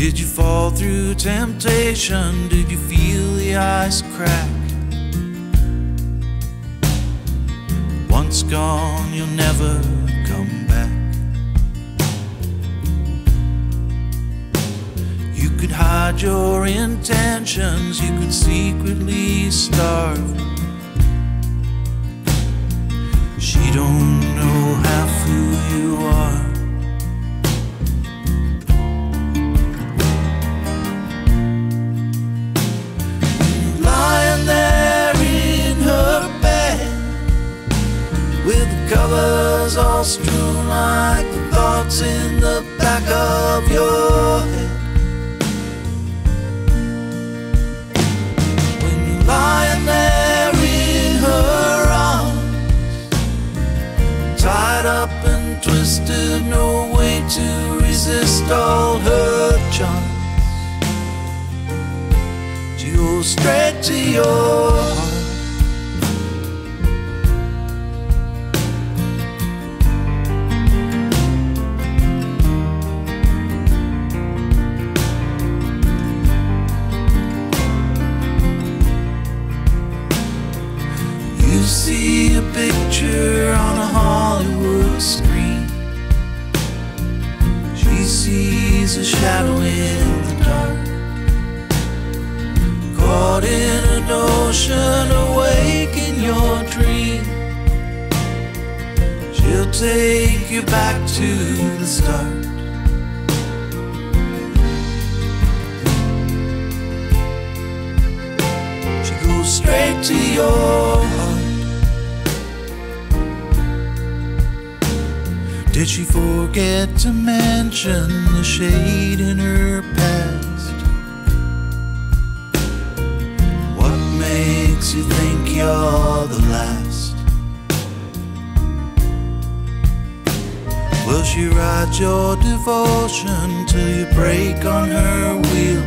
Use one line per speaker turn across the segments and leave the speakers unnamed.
Did you fall through temptation? Did you feel the ice crack? Once gone, you'll never come back. You could hide your intentions, you could secretly starve. In the back of your head. When you're lying there in her arms, tied up and twisted, no way to resist all her charms. You go straight to your heart. You see a picture on a Hollywood screen. She sees a shadow in the dark. Caught in an ocean, awake in your dream. She'll take you back to the start. She goes straight to your heart. Did she forget to mention the shade in her past? What makes you think you're the last? Will she ride your devotion till you break on her wheel?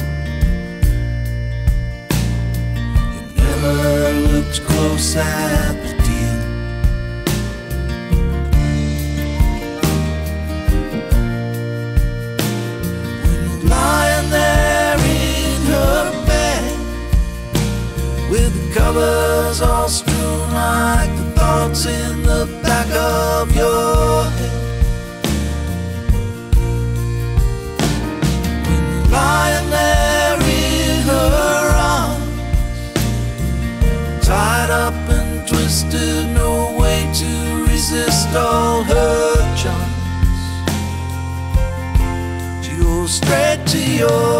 You never looked close at all strewn like the thoughts in the back of your head. When you're lying there in her arms, tied up and twisted, no way to resist all her charms. She goes straight to your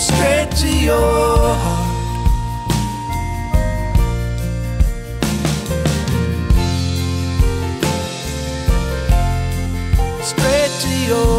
straight to your heart. Straight to your